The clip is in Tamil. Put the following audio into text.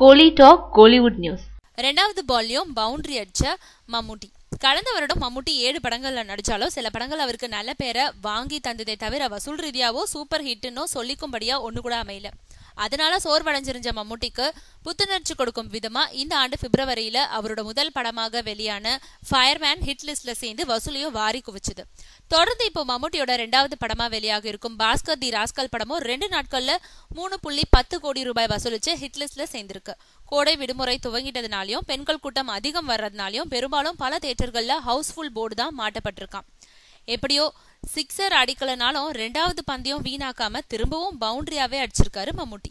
கோலி டாக் கோலிவுட் நியூஸ். ரெண்டாவது பால்லையும் பவுண்டரி அடிச்ச மம்முட்டி. கடந்த வருடம் மம்முட்டி ஏழு படங்கள்ல நடிச்சாலும் சில படங்கள் அவருக்கு நல்ல பேரை வாங்கி தந்ததை தவிர வசூல் ரீதியாவோ சூப்பர் ஹிட்னோ சொல்லிக்கும்படியா ஒண்ணு கூட அமையல. அதனால சோர்வடைஞ்சிருந்த மம்முட்டிக்கு புத்துணர்ச்சி கொடுக்கும் விதமா இந்த ஆண்டு பிப்ரவரியில அவரோட முதல் படமாக வெளியான ஃபயர்மேன் ஹிட் லிஸ்ட்ல சேர்ந்து வசூலையும் வாரி குவிச்சுது. தொடர்ந்து இப்போ மம்முட்டியோட ரெண்டாவது படமா வெளியாக இருக்கும் பாஸ்கர் தி ராஸ்கல் படமும் ரெண்டு நாட்கள்ல மூணு புள்ளி பத்து கோடி ரூபாய் வசூலிச்சு ஹிட் லிஸ்ட்ல சேர்ந்திருக்கு. கோடை விடுமுறை துவங்கிட்டதுனாலயும் பெண்கள் கூட்டம் அதிகம் வர்றதுனாலயும் பெரும்பாலும் பல தேட்டர்கள்ல ஹவுஸ்ஃபுல் போர்டு தான் மாட்டப்பட்டிருக்கான் எப்படியோ சிக்ஸர் அடிக்கலனாலும் ரெண்டாவது பந்தயம் வீணாக்காம திரும்பவும் பவுண்டரியாவே அடிச்சிருக்காரு மம்முட்டி.